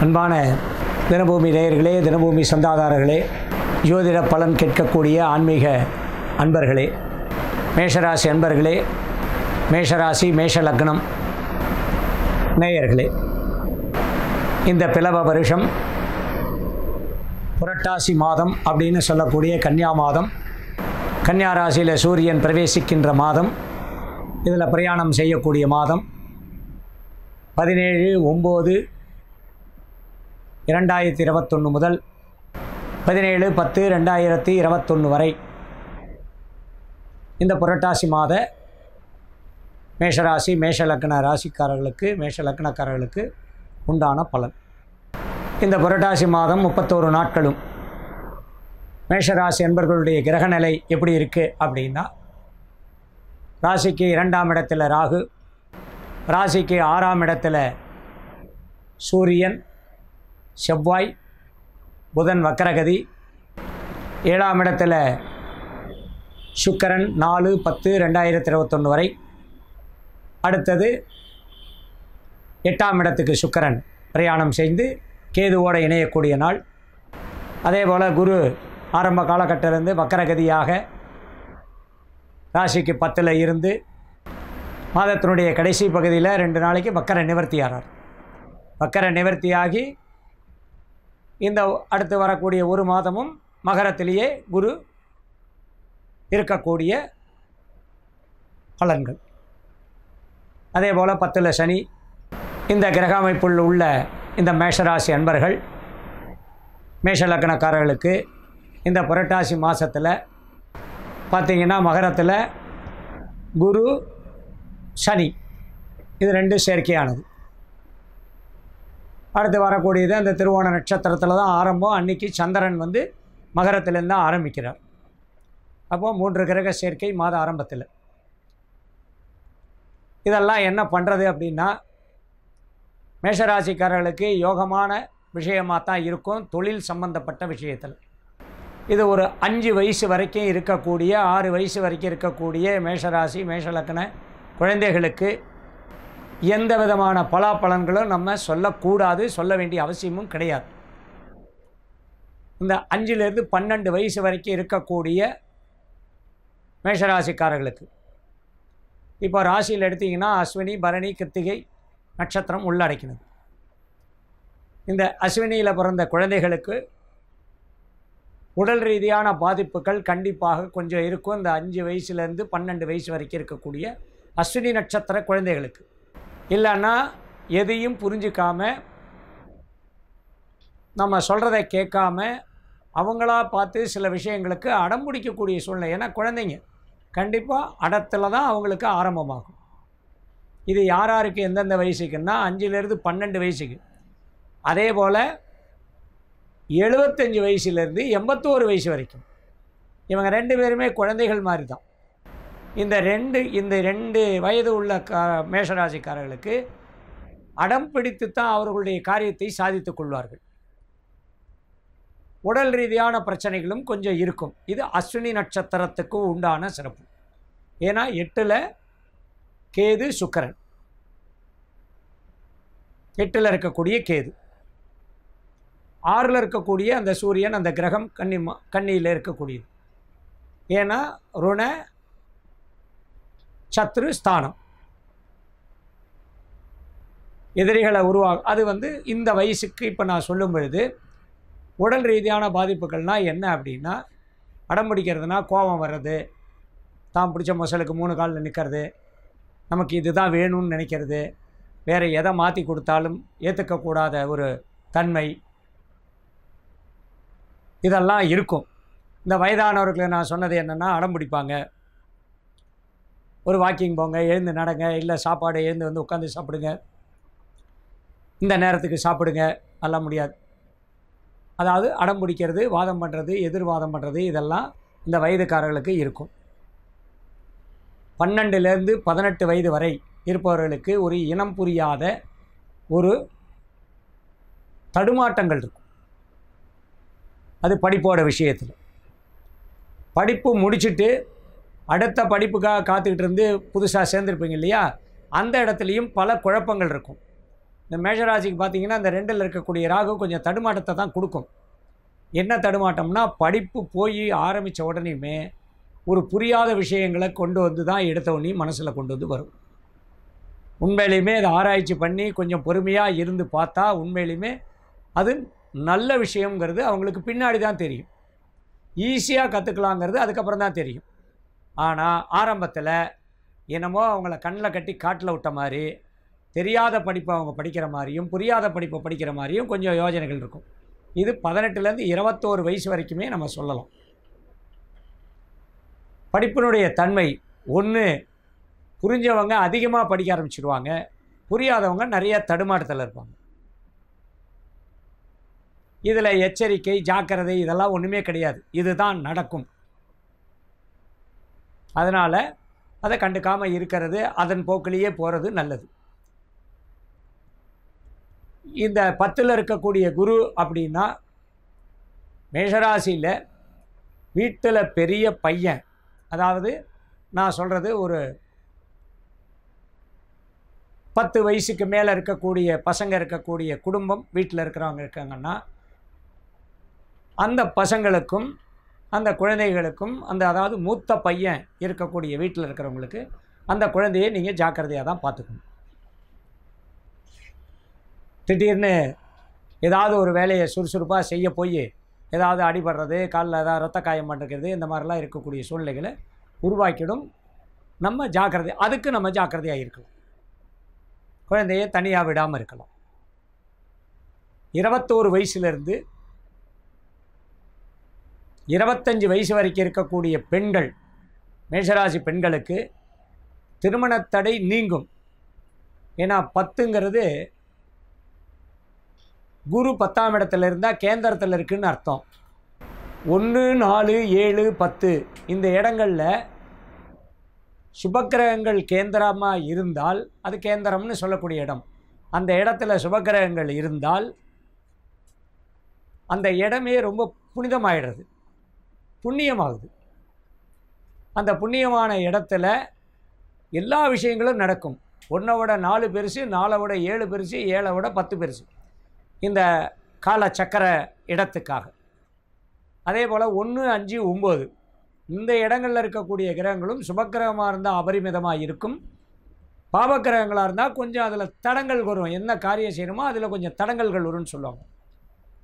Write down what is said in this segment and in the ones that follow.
அன்பான தினபூமி நேயர்களே தினபூமி சந்தாதாரர்களே ஜோதிட பலன் கேட்கக்கூடிய ஆன்மீக அன்பர்களே மேஷராசி அன்பர்களே மேஷராசி மேஷ லக்னம் நேயர்களே இந்த பிளவ வருஷம் புரட்டாசி மாதம் அப்படின்னு சொல்லக்கூடிய கன்னியா மாதம் கன்னியா ராசியில் சூரியன் பிரவேசிக்கின்ற மாதம் இதில் பிரயாணம் செய்யக்கூடிய மாதம் பதினேழு ஒம்பது இரண்டாயிரத்தி இருபத்தொன்று முதல் பதினேழு பத்து ரெண்டாயிரத்தி இருபத்தொன்று வரை இந்த புரட்டாசி மாத மேஷராசி மேஷலக்கண ராசிக்காரர்களுக்கு மேஷலக்கணக்காரர்களுக்கு உண்டான பலன். இந்த புரட்டாசி மாதம் முப்பத்தோரு நாட்களும் மேஷராசி என்பர்களுடைய கிரகநிலை எப்படி இருக்குது அப்படின்னா ராசிக்கு இரண்டாம் இடத்தில் ராகு ராசிக்கு ஆறாம் இடத்தில் சூரியன் செவ்வாய் புதன் வக்கரகதி. ஏழாம் இடத்துல சுக்கரன் நாலு பத்து ரெண்டாயிரத்தி இருபத்தொன்று வரை. அடுத்தது எட்டாம் இடத்துக்கு சுக்கரன் பிரயாணம் செய்து கேதுவோடு இணையக்கூடிய நாள். அதே போல் குரு ஆரம்ப காலகட்டத்திலிருந்து வக்கரகதியாக ராசிக்கு பத்தில் இருந்து மாதத்தினுடைய கடைசி பகுதியில் ரெண்டு நாளைக்கு வக்கர நிவர்த்தி ஆறார் வக்கர நிவர்த்தியாகி இந்த அடுத்து வரக்கூடிய ஒரு மாதமும் மகரத்திலேயே குரு இருக்கக்கூடிய பலன்கள். அதே போல் பத்தில் சனி இந்த கிரக அமைப்பில் உள்ள இந்த மேஷராசி அன்பர்கள் மேஷ லக்னக்காரர்களுக்கு இந்த புரட்டாசி மாதத்தில் பார்த்திங்கன்னா மகரத்தில் குரு சனி இது ரெண்டும் செயற்கையானது அடுத்து வரக்கூடியது அந்த திருவோண நட்சத்திரத்தில் தான் ஆரம்பம். அன்னைக்கு சந்திரன் வந்து மகரத்திலேருந்து தான் ஆரம்பிக்கிறார். அப்போது மூன்று கிரக சேர்க்கை மாத ஆரம்பத்தில். இதெல்லாம் என்ன பண்ணுறது அப்படின்னா மேஷராசிக்காரர்களுக்கு யோகமான விஷயமாக தான் இருக்கும். தொழில் சம்பந்தப்பட்ட விஷயத்தில். இது ஒரு அஞ்சு வயசு வரைக்கும் இருக்கக்கூடிய ஆறு வயசு வரைக்கும் இருக்கக்கூடிய மேஷராசி மேஷலக்கண குழந்தைகளுக்கு எந்த விதமான பலாப்பலன்களும் நம்ம சொல்லக்கூடாது சொல்ல வேண்டிய அவசியமும் கிடையாது. இந்த அஞ்சுலேருந்து பன்னெண்டு வயசு வரைக்கும் இருக்கக்கூடிய மேஷராசிக்காரர்களுக்கு. இப்போ ராசியில் எடுத்திங்கன்னா அஸ்வினி பரணி கிருத்திகை நட்சத்திரம் உள்ளடக்கினது. இந்த அஸ்வினியில் பிறந்த குழந்தைகளுக்கு உடல் ரீதியான பாதிப்புகள் கண்டிப்பாக கொஞ்சம் இருக்கும். இந்த அஞ்சு வயசுலேருந்து பன்னெண்டு வயசு வரைக்கும் இருக்கக்கூடிய அஸ்வினி நட்சத்திர குழந்தைகளுக்கு. இல்லைன்னா எதையும் புரிஞ்சிக்காம நம்ம சொல்கிறத கேட்காம அவங்களா பார்த்து சில விஷயங்களுக்கு அடம் பிடிக்கக்கூடிய சூழ்நிலை. ஏன்னா குழந்தைங்க கண்டிப்பாக அடத்தில் தான் அவங்களுக்கு ஆரம்பமாகும். இது யார் யாருக்கு எந்தெந்த வயசுக்குன்னா அஞ்சுலேருந்து பன்னெண்டு வயசுக்கு. அதே போல் எழுபத்தஞ்சு வயசுலேருந்து எண்பத்தோரு வயசு வரைக்கும். இவங்க ரெண்டு பேருமே குழந்தைகள் மாதிரி தான். இந்த ரெண்டு இந்த ரெண்டு வயது உள்ள கா மேஷராசிக்காரர்களுக்கு அடம் பிடித்து தான் அவர்களுடைய காரியத்தை சாதித்து கொள்வார்கள். உடல் ரீதியான பிரச்சனைகளும் கொஞ்சம் இருக்கும். இது அஸ்வினி நட்சத்திரத்துக்கு உண்டான சிறப்பு. ஏன்னா எட்டில் கேது சுக்கரன். எட்டில் இருக்கக்கூடிய கேது. ஆறில் இருக்கக்கூடிய அந்த சூரியன் அந்த கிரகம் கன்னி கன்னியில் இருக்கக்கூடியது. ஏன்னா ருண சத்ரு ஸ்தானம். எதிரிகளை உருவாகும் அது வந்து இந்த வயசுக்கு இப்போ நான் சொல்லும் பொழுது உடல் ரீதியான பாதிப்புகள்னால் என்ன அப்படின்னா அடம் பிடிக்கிறதுனா கோபம் வர்றது தான் பிடிச்ச மொசலுக்கு மூணு காலில் நிற்கிறது நமக்கு இதுதான் வேணும்னு நினைக்கிறது வேறு எதை மாற்றி கொடுத்தாலும் ஏற்றுக்கக்கூடாத ஒரு தன்மை. இதெல்லாம் இருக்கும். இந்த வயதானவர்களை நான் சொன்னது என்னென்னா அடம் பிடிப்பாங்க. ஒரு வாக்கிங் போங்க எழுந்து நடங்க இல்லை சாப்பாடு எழுந்து வந்து உட்காந்து சாப்பிடுங்க. இந்த நேரத்துக்கு சாப்பிடுங்க எல்லாம் முடியாது. அதாவது அடம் பிடிக்கிறது வாதம் பண்ணுறது எதிர்வாதம் பண்ணுறது இதெல்லாம் இந்த வயதுக்காரர்களுக்கு இருக்கும். பன்னெண்டுலேருந்து பதினெட்டு வயது வரை இருப்பவர்களுக்கு ஒரு இனம் புரியாத ஒரு தடுமாட்டங்கள் இருக்கும். அது படிப்போட விஷயத்தில். படிப்பு முடிச்சுட்டு அடுத்த படிப்புக்காக காத்துக்கிட்டு இருந்து புதுசாக சேர்ந்துருப்பீங்க இல்லையா? அந்த இடத்துலையும் பல குழப்பங்கள் இருக்கும். இந்த மேஷராசிக்கு பார்த்தீங்கன்னா இந்த ரெண்டில் இருக்கக்கூடிய ராகு கொஞ்சம் தடுமாட்டத்தை தான் கொடுக்கும். என்ன தடுமாட்டம்னா படிப்பு போய் ஆரம்பித்த உடனேயுமே ஒரு புரியாத விஷயங்களை கொண்டு வந்து தான் எடுத்த உடனே மனசில் கொண்டு வந்து வரும். உண்மையிலையுமே அதை ஆராய்ச்சி பண்ணி கொஞ்சம் பொறுமையாக இருந்து பார்த்தா உண்மையிலையுமே அது நல்ல விஷயங்கிறது அவங்களுக்கு பின்னாடி தான் தெரியும். ஈஸியாக கற்றுக்கலாங்கிறது அதுக்கப்புறம் தான் தெரியும். ஆனால் ஆரம்பத்தில் என்னமோ அவங்கள கண்ணில் கட்டி காட்டில் விட்ட மாதிரி தெரியாத படிப்பை அவங்க படிக்கிற மாதிரியும் புரியாத படிப்பை படிக்கிற மாதிரியும் கொஞ்சம் யோஜனைகள் இருக்கும். இது பதினெட்டுலேருந்து இருபத்தோரு வயசு வரைக்குமே நம்ம சொல்லலாம். படிப்பினுடைய தன்மை ஒன்று புரிஞ்சவங்க அதிகமாக படிக்க ஆரம்பிச்சிடுவாங்க புரியாதவங்க நிறைய தடுமாட்டத்தில் இருப்பாங்க. இதில் எச்சரிக்கை ஜாக்கிரதை இதெல்லாம் ஒன்றுமே கிடையாது. இதுதான் நடக்கும். அதனால் அதை கண்டுக்காமல் இருக்கிறது அதன் போக்கிலேயே போகிறது நல்லது. இந்த பத்தில் இருக்கக்கூடிய குரு அப்படின்னா மேஷராசியில் வீட்டில் பெரிய பையன் அதாவது நான் சொல்கிறது ஒரு பத்து வயசுக்கு மேலே இருக்கக்கூடிய பசங்க இருக்கக்கூடிய குடும்பம் வீட்டில் இருக்கிறவங்க இருக்காங்கன்னா அந்த பசங்களுக்கும் அந்த குழந்தைகளுக்கும் அந்த அதாவது மூத்த பையன் இருக்கக்கூடிய வீட்டில் இருக்கிறவங்களுக்கு அந்த குழந்தையை நீங்கள் ஜாக்கிரதையாக தான் பார்த்துக்கணும். திடீர்னு ஏதாவது ஒரு வேலையை சுறுசுறுப்பாக செய்ய போய் ஏதாவது அடிபடுறது காலில் ஏதாவது ரத்த காயம் பண்ணுறது இந்த மாதிரிலாம் இருக்கக்கூடிய சூழ்நிலைகளை உருவாக்கிடும். நம்ம ஜாக்கிரதை அதுக்கு நம்ம ஜாக்கிரதையாக இருக்கலாம். குழந்தையை தனியாக விடாமல் இருக்கலாம். இருபத்தோரு வயசுலேருந்து இருபத்தஞ்சி வயசு வரைக்கும் இருக்கக்கூடிய பெண்கள் மேஷராசி பெண்களுக்கு திருமணத்தடை நீங்கும். ஏன்னா பத்துங்கிறது குரு பத்தாம் இடத்துல இருந்தால் கேந்திரத்தில் இருக்குதுன்னு அர்த்தம். ஒன்று நாலு ஏழு பத்து இந்த இடங்களில் சுபக்கிரகங்கள் கேந்திரமாக இருந்தால் அது கேந்திரம்னு சொல்லக்கூடிய இடம். அந்த இடத்துல சுபக்கிரகங்கள் இருந்தால் அந்த இடமே ரொம்ப புனிதமாயிடுறது. புண்ணியமாகுது. அந்த புண்ணியமான இடத்துல எல்லா விஷயங்களும் நடக்கும். ஒன்றை விட நாலு பெருசு நாலை விட ஏழு பெருசு ஏழை விட பத்து பெருசு. இந்த கால சக்கர இடத்துக்காக. அதே போல் ஒன்று அஞ்சு ஒம்பது. இந்த இடங்களில் இருக்கக்கூடிய கிரகங்களும் சுபக்கிரகமாக இருந்தால் அபரிமிதமாக இருக்கும். பாபக்கிரகங்களாக இருந்தால் கொஞ்சம் அதில் தடங்கள் வரும். என்ன காரியம் செய்யணுமோ அதில் கொஞ்சம் தடங்கல்கள் வரும்னு சொல்லுவாங்க.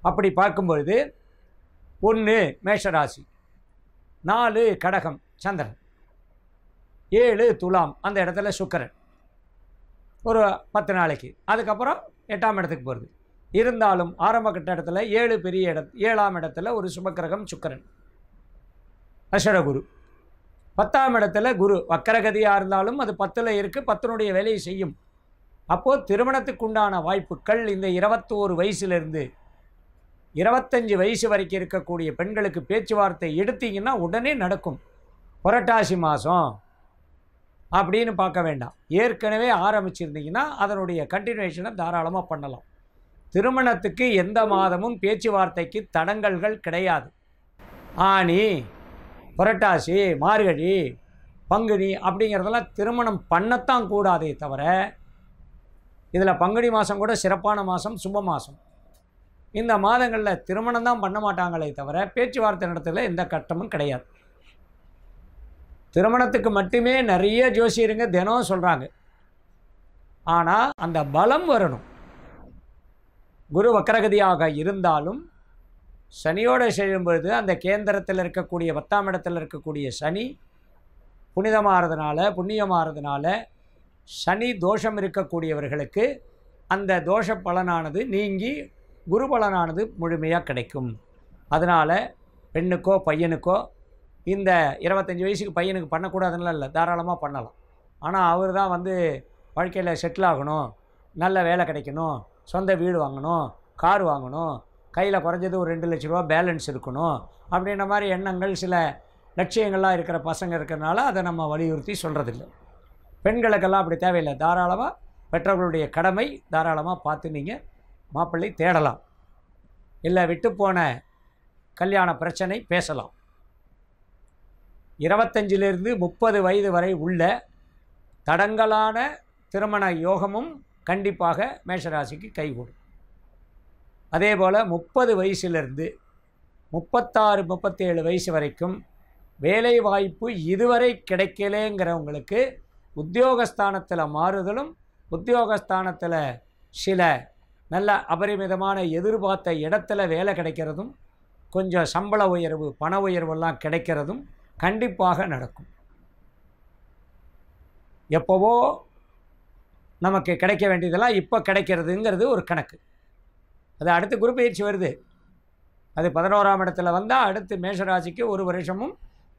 அப்படி பார்க்கும்பொழுது ஒன்று மேஷராசி. நாலு கடகம் சந்திரன். ஏழு துலாம் அந்த இடத்துல சுக்கரன். ஒரு பத்து நாளைக்கு. அதுக்கப்புறம் எட்டாம் இடத்துக்கு போகிறது இருந்தாலும் ஆரம்ப கட்ட இடத்துல ஏழு பெரிய இட ஏழாம் இடத்துல ஒரு சுபக்கிரகம் சுக்கரன். அஷரகுரு பத்தாம் இடத்துல குரு. வக்கரகதியாக இருந்தாலும் அது பத்தில் இருக்குது பத்தினுடைய வேலையை செய்யும். அப்போது திருமணத்துக்குண்டான வாய்ப்புகள் இந்த இருபத்தோரு வயசுலேருந்து இருபத்தஞ்சி வயசு வரைக்கும் இருக்கக்கூடிய பெண்களுக்கு பேச்சுவார்த்தை எடுத்தீங்கன்னா உடனே நடக்கும். புரட்டாசி மாதம் அப்படின்னு பார்க்க வேண்டாம். ஏற்கனவே ஆரம்பிச்சிருந்தீங்கன்னா அதனுடைய கண்டினியூஷனை தாராளமாக பண்ணலாம். திருமணத்துக்கு எந்த மாதமும் பேச்சுவார்த்தைக்கு தடங்கல்கள் கிடையாது. ஆனி புரட்டாசி மார்கழி பங்குனி அப்படிங்கிறதெல்லாம் திருமணம் பண்ணத்தான் கூடாதே தவிர இதில் பங்குனி மாதம் கூட சிறப்பான மாதம் சுப மாதம் இந்த மாதங்களில் திருமணம் தான் பண்ண மாட்டாங்களே தவிர பேச்சுவார்த்தை நடத்துல எந்த கட்டமும் கிடையாது. திருமணத்துக்கு மட்டுமே நிறைய ஜோசியருங்க தினம் சொல்கிறாங்க ஆனால் அந்த பலம் வரணும். குரு வக்கரகதியாக இருந்தாலும் சனியோடு செய்யும்பொழுது அந்த கேந்திரத்தில் இருக்கக்கூடிய பத்தாம் இடத்தில் இருக்கக்கூடிய சனி புனிதமாகிறதுனால புண்ணியமாகிறதுனால சனி தோஷம் இருக்கக்கூடியவர்களுக்கு அந்த தோஷ பலனானது நீங்கி குருபலனானது முழுமையாக கிடைக்கும். அதனால் பெண்ணுக்கோ பையனுக்கோ இந்த இருபத்தஞ்சி வயசுக்கு பையனுக்கு பண்ணக்கூடாதுன்னு இல்லை. தாராளமாக பண்ணலாம். ஆனால் அவர் தான் வந்து வாழ்க்கையில் செட்டில் ஆகணும். நல்ல வேலை கிடைக்கணும். சொந்த வீடு வாங்கணும். கார் வாங்கணும். கையில் குறைஞ்சது ஒரு ரெண்டு லட்ச ரூபா பேலன்ஸ் இருக்கணும். அப்படின்ற மாதிரி எண்ணங்கள் சில லட்சியங்கள்லாம் இருக்கிற பசங்க இருக்கிறனால அதை நம்ம வலியுறுத்தி சொல்கிறதில்ல பெண்களுக்கெல்லாம் அப்படி தேவையில்லை. தாராளமாக பெற்றவர்களுடைய கடமை தாராளமாக பார்த்து நீங்கள் மாப்பிள்ளை தேடலாம். இல்லை விட்டுப்போன கல்யாண பிரச்சனை பேசலாம். இருபத்தஞ்சிலிருந்து முப்பது வயது வரை உள்ள தடங்கலான திருமண யோகமும் கண்டிப்பாக மேஷராசிக்கு கைகூடும். அதே போல் முப்பது வயசுலேருந்து முப்பத்தாறு முப்பத்தேழு வயசு வரைக்கும் வேலை வாய்ப்பு இதுவரை கிடைக்கலேங்கிறவங்களுக்கு உத்தியோகஸ்தானத்தில் மாறுதலும் உத்தியோகஸ்தானத்தில் சில நல்ல அபரிமிதமான எதிர்பார்த்த இடத்துல வேலை கிடைக்கிறதும் கொஞ்சம் சம்பள உயர்வு பண உயர்வெல்லாம் கிடைக்கிறதும் கண்டிப்பாக நடக்கும். எப்போவோ நமக்கு கிடைக்க வேண்டியதெல்லாம் இப்போ கிடைக்கிறதுங்கிறது ஒரு கணக்கு. அது அடுத்து குரு பயிற்சி வருது. அது பதினோராம் இடத்துல வந்தால் அடுத்து மேஷராசிக்கு ஒரு வருஷமும்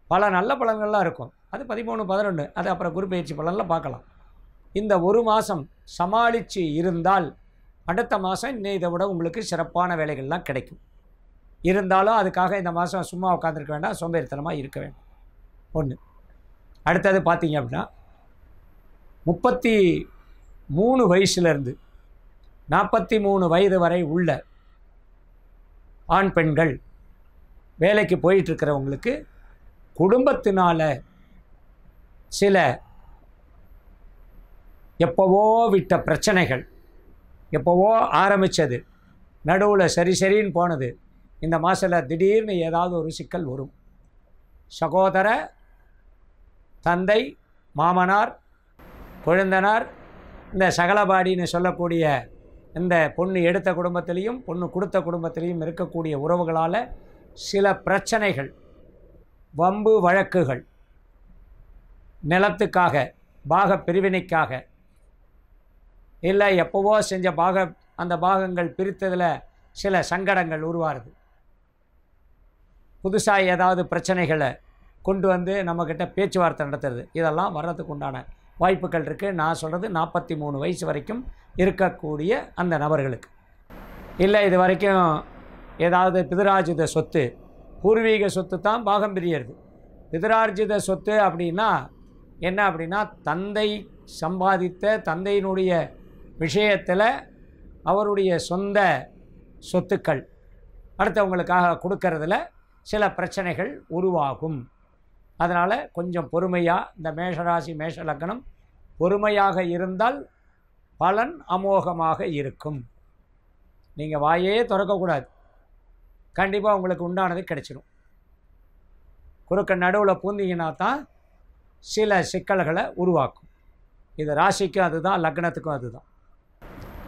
பல நல்ல பலன்கள்லாம் இருக்கும். அது பதிமூணு பதினொன்று அது அப்புறம் குரு பயிற்சி பலனில் பார்க்கலாம். இந்த ஒரு மாதம் சமாளித்து இருந்தால் அடுத்த மாதம் இன்னும் இதை விட உங்களுக்கு சிறப்பான வேலைகள்லாம் கிடைக்கும். இருந்தாலும் அதுக்காக இந்த மாதம் சும்மா உட்காந்துருக்க வேண்டாம் சோம்பேறித்தனமாக இருக்க வேண்டாம். ஒன்று அடுத்தது பார்த்தீங்க அப்படின்னா முப்பத்தி மூணு வயசுலேருந்து நாற்பத்தி மூணு வயது வரை உள்ள ஆண் பெண்கள் வேலைக்கு போயிட்டுருக்கிறவங்களுக்கு குடும்பத்தினால் சில எப்போவோ விட்ட பிரச்சனைகள் எப்போவோ ஆரம்பித்தது நடுவில் சரி சரின்னு போனது. இந்த மாதத்தில் திடீர்னு ஏதாவது ஒரு சிக்கல் வரும். சகோதர தந்தை மாமனார் கொழுந்தனார் இந்த சகலபாடின்னு சொல்லக்கூடிய இந்த பொண்ணு எடுத்த குடும்பத்திலையும் பொண்ணு கொடுத்த குடும்பத்திலையும் இருக்கக்கூடிய உறவுகளால் சில பிரச்சனைகள் வம்பு வழக்குகள் நிலத்துக்காக பாக பிரிவினைக்காக இல்லை எப்போவோ செஞ்ச பாக அந்த பாகங்கள் பிரித்ததில் சில சங்கடங்கள் உருவாருது புதுசாக ஏதாவது பிரச்சனைகளை கொண்டு வந்து நம்மக்கிட்ட பேச்சுவார்த்தை நடத்துறது. இதெல்லாம் வர்றதுக்கு உண்டான வாய்ப்புகள் இருக்குது நான் சொல்கிறது நாற்பத்தி மூணு வயசு வரைக்கும் இருக்கக்கூடிய அந்த நபர்களுக்கு. இல்லை இது வரைக்கும் ஏதாவது பிதராஜித சொத்து பூர்வீக சொத்து தான் பாகம் பிரியறது. பிதரார்ஜித சொத்து அப்படின்னா என்ன அப்படின்னா தந்தை சம்பாதித்த தந்தையினுடைய விஷயத்தில் அவருடைய சொந்த சொத்துக்கள் அடுத்தவங்களுக்காக கொடுக்கறதுல சில பிரச்சனைகள் உருவாகும். அதனால் கொஞ்சம் பொறுமையாக இந்த மேஷராசி மேஷ லக்னம் பொறுமையாக இருந்தால் பலன் அமோகமாக இருக்கும். நீங்கள் வாயே திறக்கக்கூடாது கண்டிப்பாக உங்களுக்கு உண்டானது கிடைச்சிடும் குறுக்க நடுவில் பூந்தீங்கன்னா தான் சில சிக்கல்களை உருவாக்கும். இது ராசிக்கும் அதுதான் லக்னத்துக்கும் அதுதான்.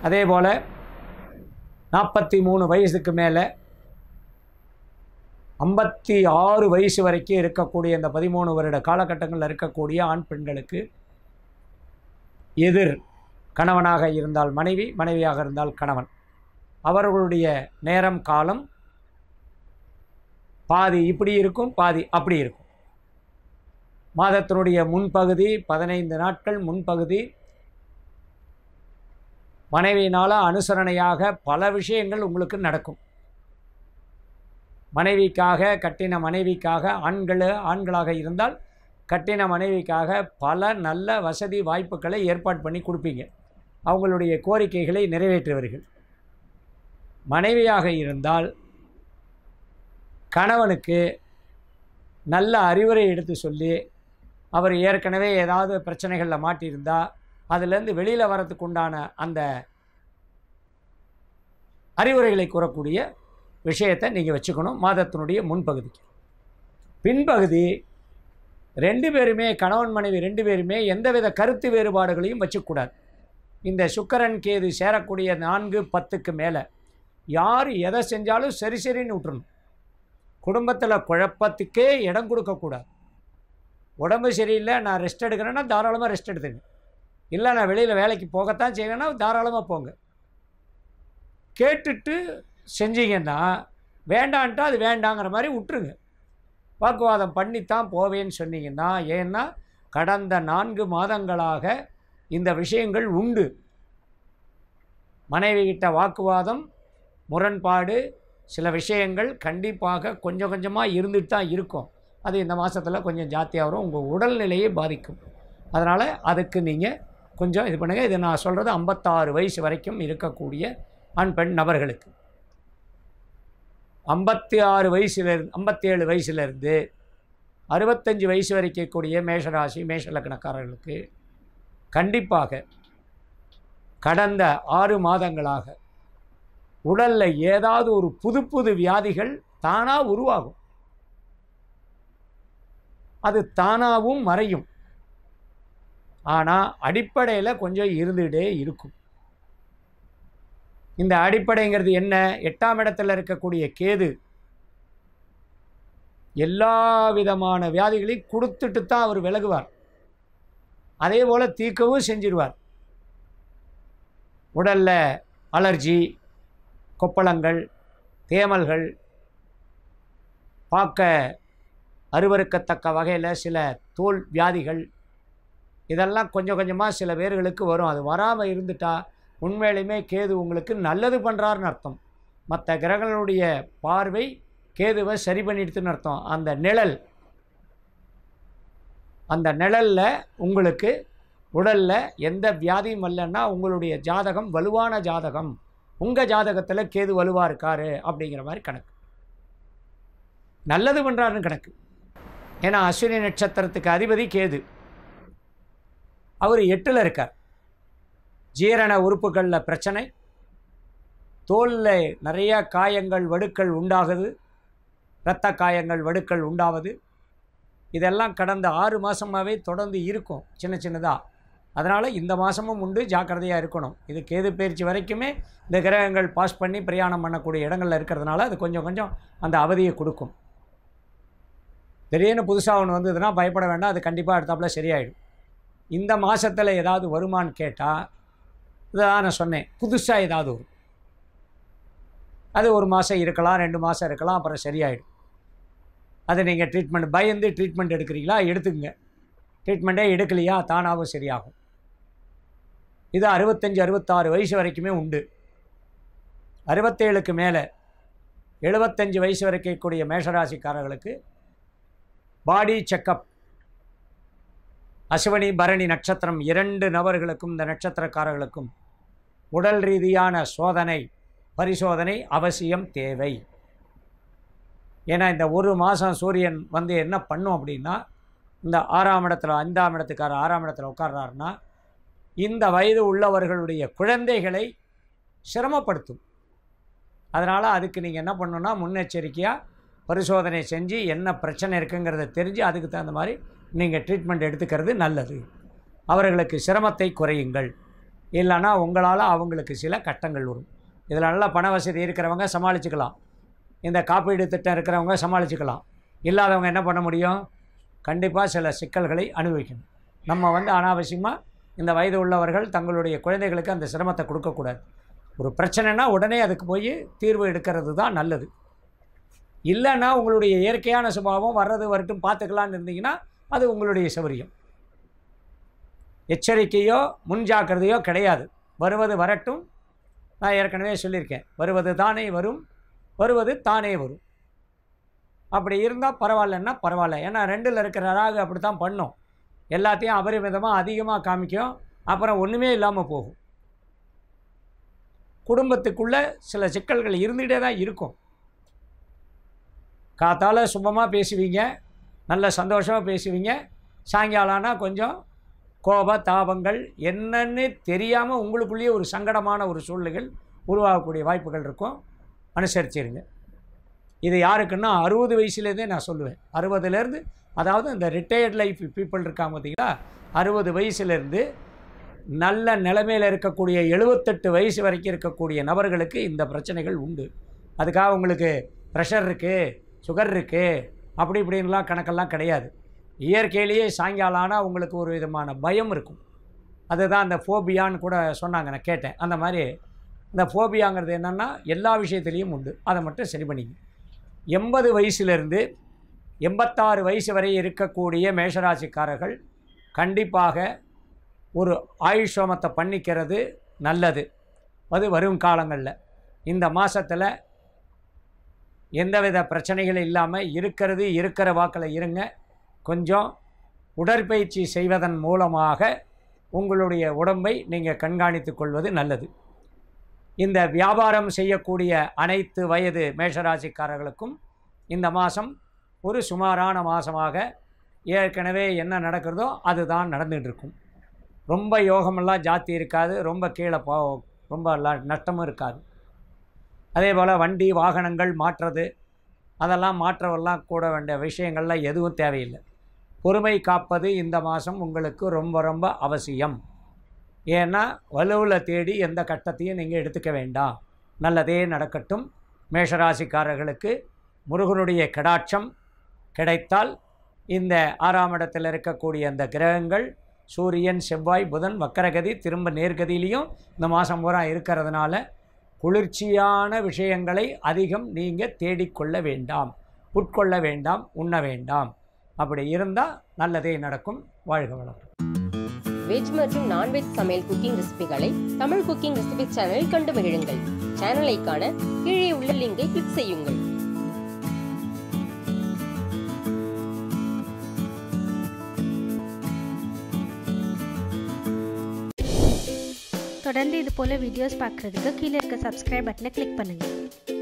அதே போல் நாற்பத்தி மூணு வயசுக்கு மேலே ஐம்பத்தி ஆறு வயசு வரைக்கும் இருக்கக்கூடிய இந்த பதிமூணு வருட காலகட்டங்களில் இருக்கக்கூடிய ஆண் பெண்களுக்கு எதிர் கணவனாக இருந்தால் மனைவி மனைவியாக இருந்தால் கணவன். அவர்களுடைய நேரம் காலம் பாதி இப்படி இருக்கும் பாதி அப்படி இருக்கும். மாதத்தினுடைய முன்பகுதி பதினைந்து நாட்கள் முன்பகுதி மனைவியினால் அனுசரணையாக பல விஷயங்கள் உங்களுக்கு நடக்கும். மனைவிக்காக கட்டின மனைவிக்காக ஆண்கள் ஆண்களாக இருந்தால் கட்டின மனைவிக்காக பல நல்ல வசதி வாய்ப்புகளை ஏற்பாடு பண்ணி கொடுப்பீங்க. அவங்களுடைய கோரிக்கைகளை நிறைவேற்றுவீர்கள். மனைவியாக இருந்தால் கணவனுக்கு நல்ல அறிவுரை எடுத்து சொல்லி அவர் ஏற்கனவே ஏதாவது பிரச்சனைகளில் மாட்டியிருந்தால் அதுலேருந்து வெளியில் வரத்துக்கு உண்டான அந்த அறிவுரைகளை கூறக்கூடிய விஷயத்தை நீங்கள் வச்சுக்கணும். மாதத்தினுடைய முன்பகுதிக்கு. பின்பகுதி ரெண்டு பேருமே கணவன் மனைவி ரெண்டு பேருமே எந்தவித கருத்து வேறுபாடுகளையும் வச்சுக்கூடாது. இந்த சுக்கரன் கேது சேரக்கூடிய நான்கு பத்துக்கு மேலே யார் எதை செஞ்சாலும் சரி சரின்னு விட்டுறணும். குடும்பத்தில் குழப்பத்துக்கே இடம் கொடுக்கக்கூடாது. உடம்பு சரியில்லை நான் ரெஸ்ட் எடுக்கிறேன்னா தாராளமாக ரெஸ்ட் எடுத்துங்க இல்லை நான் வெளியில் வேலைக்கு போகத்தான் செய்வேன்னா தாராளமாக போங்க. கேட்டுட்டு செஞ்சீங்கன்னா வேண்டான்ட்டா அது வேண்டாங்கிற மாதிரி விட்டுருங்க வாக்குவாதம் பண்ணித்தான் போவேன்னு சொன்னீங்கன்னா ஏன்னா கடந்த நான்கு மாதங்களாக இந்த விஷயங்கள் உண்டு. மனைவி கிட்ட வாக்குவாதம் முரண்பாடு சில விஷயங்கள் கண்டிப்பாக கொஞ்சம் கொஞ்சமாக இருந்துட்டு தான் இருக்கும். அது இந்த மாதத்தில் கொஞ்சம் ஜாஸ்தியாக வரும். உங்கள் உடல்நிலையை பாதிக்கும். அதனால் அதுக்கு நீங்கள் கொஞ்சம் இது பண்ணுங்கள் இது நான் சொல்கிறது ஐம்பத்தாறு வயசு வரைக்கும் இருக்கக்கூடிய ஆண் பெண் நபர்களுக்கு. ஐம்பத்தி ஆறு வயசுலேருந்து ஐம்பத்தேழு வயசுலேருந்து அறுபத்தஞ்சு வயசு வரைக்கும் கூடிய மேஷராசி மேஷ லக்னக்காரர்களுக்கு கண்டிப்பாக கடந்த ஆறு மாதங்களாக உடலில் ஏதாவது ஒரு புது புது வியாதிகள் தானாக உருவாகும். அது தானாகவும் மறையும். ஆனால் அடிப்படையில் கொஞ்சம் இருந்துகிட்டே இருக்கும். இந்த அடிப்படைங்கிறது என்ன? எட்டாம் இடத்துல இருக்கக்கூடிய கேது எல்லா விதமான வியாதிகளையும் கொடுத்துட்டு தான் அவர் விலகுவார். அதே போல் தீர்க்கவும் செஞ்சிருவார். உடலில் அலர்ஜி கொப்பளங்கள் தேமல்கள் பார்க்க அருவறுக்கத்தக்க வகையில் சில தோல் வியாதிகள் இதெல்லாம் கொஞ்சம் கொஞ்சமாக சில பேர்களுக்கு வரும். அது வராமல் இருந்துட்டா உண்மையிலுமே கேது உங்களுக்கு நல்லது பண்ணுறாருன்னு அர்த்தம். மற்ற கிரகங்களுடைய பார்வை கேதுவை சரி பண்ணிடுத்துன்னு அர்த்தம். அந்த நிழல் அந்த நிழலில் உங்களுக்கு உடலில் எந்த வியாதியும் இல்லைன்னா உங்களுடைய ஜாதகம் வலுவான ஜாதகம். உங்கள் ஜாதகத்தில் கேது வலுவாக இருக்காரு அப்படிங்கிற மாதிரி கணக்கு. நல்லது பண்ணுறாருன்னு கணக்கு. ஏன்னா அஸ்வினி நட்சத்திரத்துக்கு அதிபதி கேது. அவர் எட்டில் இருக்கார். ஜீரண உறுப்புகளில் பிரச்சனை தோலில் நிறைய காயங்கள் வடுக்கள் உண்டாகுது இரத்த காயங்கள் வடுக்கள் உண்டாவது. இதெல்லாம் கடந்த ஆறு மாதமாகவே தொடர்ந்து இருக்கும் சின்ன சின்னதாக அதனால் இந்த மாதமும் உண்டு ஜாக்கிரதையாக இருக்கணும். இது கேது பயிற்சி வரைக்குமே இந்த கிரகங்கள் பாஸ் பண்ணி பிரயாணம் பண்ணக்கூடிய இடங்களில் இருக்கிறதுனால அது கொஞ்சம் கொஞ்சம் அந்த அவதியை கொடுக்கும். திடீர்னு புதுசாக ஒன்று வந்ததுன்னா பயப்பட வேண்டாம் அது கண்டிப்பாக எடுத்தாப்புல சரியாயிடும். இந்த மாதத்தில் ஏதாவது வருமான்னு கேட்டால் இதான் நான் சொன்னேன் புதுசாக ஏதாவது வரும். அது ஒரு மாதம் இருக்கலாம் ரெண்டு மாதம் இருக்கலாம் அப்புறம் சரியாயிடும். அதை நீங்கள் ட்ரீட்மெண்ட் பயந்து ட்ரீட்மெண்ட் எடுக்கிறீங்களா? எடுத்துக்கங்க. ட்ரீட்மெண்ட்டே எடுக்கலையா? தானாகவும் சரியாகும். இது அறுபத்தஞ்சு அறுபத்தாறு வயசு வரைக்குமே உண்டு. அறுபத்தேழுக்கு மேலே எழுபத்தஞ்சு வயசு வரைக்கும் கூடிய மேஷராசிக்காரர்களுக்கு பாடி செக்கப் அசுவனி பரணி நட்சத்திரம் இரண்டு நபர்களுக்கும் இந்த நட்சத்திரக்காரர்களுக்கும் உடல் ரீதியான சோதனை பரிசோதனை அவசியம் தேவை. ஏன்னா இந்த ஒரு மாதம் சூரியன் வந்து என்ன பண்ணும் அப்படின்னா இந்த ஆறாம் இடத்துல ஐந்தாம் இடத்துக்கார ஆறாம் இடத்துல உட்கார்றாருன்னா இந்த வயது உள்ளவர்களுடைய குழந்தைகளை சிரமப்படுத்தும். அதனால் அதுக்கு நீங்கள் என்ன பண்ணணுன்னா முன்னெச்சரிக்கையாக பரிசோதனை செஞ்சு என்ன பிரச்சனை இருக்குங்கிறத தெரிஞ்சு அதுக்கு தகுந்த மாதிரி நீங்கள் ட்ரீட்மெண்ட் எடுத்துக்கிறது நல்லது. அவர்களுக்கு சிரமத்தை குறையுங்கள். இல்லைன்னா உங்களால் அவங்களுக்கு சில கட்டங்கள் வரும். இதில் நல்ல பண வசதி இருக்கிறவங்க சமாளிச்சுக்கலாம். இந்த காப்பீடு திட்டம் இருக்கிறவங்க சமாளிச்சுக்கலாம். இல்லாதவங்க என்ன பண்ண முடியும்? கண்டிப்பாக சில சிக்கல்களை அனுபவிக்கணும். நம்ம வந்து அனாவசியமாக இந்த வயது உள்ளவர்கள் தங்களுடைய குழந்தைகளுக்கு அந்த சிரமத்தை கொடுக்கக்கூடாது ஒரு பிரச்சனைனா உடனே அதுக்கு போய் தீர்வு எடுக்கிறது தான் நல்லது. இல்லைன்னா உங்களுடைய இயற்கையான சுபாவம் வர்றது வரட்டும் பார்த்துக்கலான்னு இருந்தீங்கன்னா அது உங்களுடைய சௌரியம் எச்சரிக்கையோ முன்ஜாக்கிரதையோ கிடையாது. வருவது வரட்டும். நான் ஏற்கனவே சொல்லியிருக்கேன். வருவது தானே வரும். வருவது தானே வரும். அப்படி இருந்தால் பரவாயில்லன்னா பரவாயில்ல. ஏன்னா ரெண்டில் இருக்கிற ராகு அப்படி தான் பண்ணும். எல்லாத்தையும் அபரிமிதமாக அதிகமாக காமிக்கும். அப்புறம் ஒன்றுமே இல்லாமல் போகும். குடும்பத்துக்குள்ளே சில சிக்கல்கள் இருந்துகிட்டே தான் இருக்கும். காத்தால் சுபமாக பேசுவீங்க. நல்ல சந்தோஷமாக பேசுவீங்க. சாயங்காலம்னா கொஞ்சம் கோப தாபங்கள் என்னன்னு தெரியாமல் உங்களுக்குள்ளேயே ஒரு சங்கடமான ஒரு சூழ்நிலைகள் உருவாகக்கூடிய வாய்ப்புகள் இருக்கும். அனுசரிச்சிருங்க. இது யாருக்குன்னா அறுபது வயசுலேருந்தே நான் சொல்லுவேன். அறுபதுலேருந்து அதாவது இந்த ரிட்டையர்ட் லைஃப் பீப்புள் இருக்காங்க பார்த்தீங்களா? அறுபது வயசுலேருந்து நல்ல நிலைமையில் இருக்கக்கூடிய எழுபத்தெட்டு வயசு வரைக்கும் இருக்கக்கூடிய நபர்களுக்கு இந்த பிரச்சனைகள் உண்டு. அதுக்காக உங்களுக்கு ப்ரெஷர் இருக்குது சுகர் இருக்குது அப்படி இப்படின்லாம் கணக்கெல்லாம் கிடையாது. இயற்கையிலேயே சாயங்காலம் ஆனால் உங்களுக்கு ஒரு விதமான பயம் இருக்கும். அதுதான் அந்த ஃபோபியான்னு கூட சொன்னாங்க நான் கேட்டேன். அந்த மாதிரி இந்த ஃபோபியாங்கிறது என்னென்னா எல்லா விஷயத்துலேயும் உண்டு. அதை மட்டும் சரி பண்ணிங்க. எண்பது வயசுலேருந்து எண்பத்தாறு வயசு வரை இருக்கக்கூடிய மேஷராசிக்காரர்கள் கண்டிப்பாக ஒரு ஆயுஷோமத்தை பண்ணிக்கிறது நல்லது. அது வரும் காலங்களில். இந்த மாதத்தில் எந்தவித பிரச்சனைகள் இல்லாமல் இருக்கிறது இருக்கிற வாக்கில் இருங்க. கொஞ்சம் உடற்பயிற்சி செய்வதன் மூலமாக உங்களுடைய உடம்பை நீங்கள் கண்காணித்து கொள்வது நல்லது. இந்த வியாபாரம் செய்யக்கூடிய அனைத்து வயது மேஷராசிக்காரர்களுக்கும் இந்த மாதம் ஒரு சுமாரான மாதமாக ஏற்கனவே என்ன நடக்கிறதோ அதுதான் நடந்துகிட்டு இருக்கும் ரொம்ப யோகமெல்லாம் ஜாஸ்தி இருக்காது ரொம்ப கீழே போ ரொம்ப நஷ்டமும் இருக்காது. அதே போல் வண்டி வாகனங்கள் மாற்றுறது அதெல்லாம் மாற்றவெல்லாம் கூட வேண்டிய விஷயங்கள்லாம் எதுவும் தேவையில்லை. பொறுமை காப்பது இந்த மாதம் உங்களுக்கு ரொம்ப ரொம்ப அவசியம். ஏன்னா வலுவில் தேடி எந்த கட்டத்தையும் நீங்கள் எடுத்துக்க வேண்டாம். நல்லதே நடக்கட்டும். மேஷராசிக்காரர்களுக்கு முருகனுடைய கடாட்சம் கிடைத்தால் இந்த ஆறாம் இடத்தில் இருக்கக்கூடிய அந்த கிரகங்கள் சூரியன் செவ்வாய் புதன் வக்கரகதி திரும்ப நேர்கதியிலையும் இந்த மாதம் பூரா இருக்கிறதுனால குளிர்ச்சியான விஷயங்களை அதிகம் நீங்கள் தேடிக்கொள்ள வேண்டாம் உட்கொள்ள வேண்டாம் உண்ண வேண்டாம். அப்படி இருந்தால் நல்லதே நடக்கும். வாழ்க வளம் வெஜ் மற்றும் நான்வெஜ் சமையல் குக்கிங் ரெசிபிகளை தமிழ் குக்கிங் ரெசிபி சேனலில் கண்டு மகிழுங்கள். சேனலை காண கீழே உள்ள லிங்கை கிளிக் செய்யுங்கள். தொடர்ந்து இது போல் வீடியோஸ் பார்க்குறதுக்கு கீழே இருக்க சப்ஸ்கிரைப் பட்டனை கிளிக் பண்ணுங்கள்